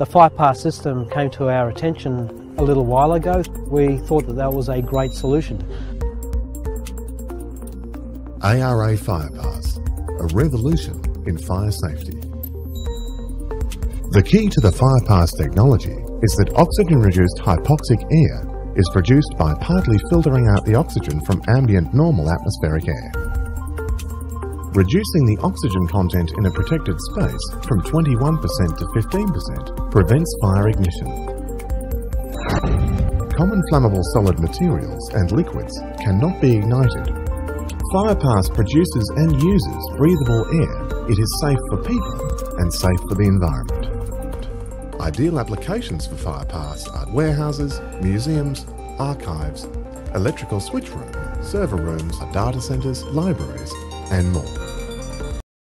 The FirePass system came to our attention a little while ago. We thought that that was a great solution. ARA FirePass, a revolution in fire safety. The key to the FirePass technology is that oxygen-reduced hypoxic air is produced by partly filtering out the oxygen from ambient normal atmospheric air. Reducing the oxygen content in a protected space from 21% to 15% prevents fire ignition. Common flammable solid materials and liquids cannot be ignited. FirePass produces and uses breathable air. It is safe for people and safe for the environment. Ideal applications for FirePass are warehouses, museums, archives, electrical switch room, server rooms, data centres, libraries and more.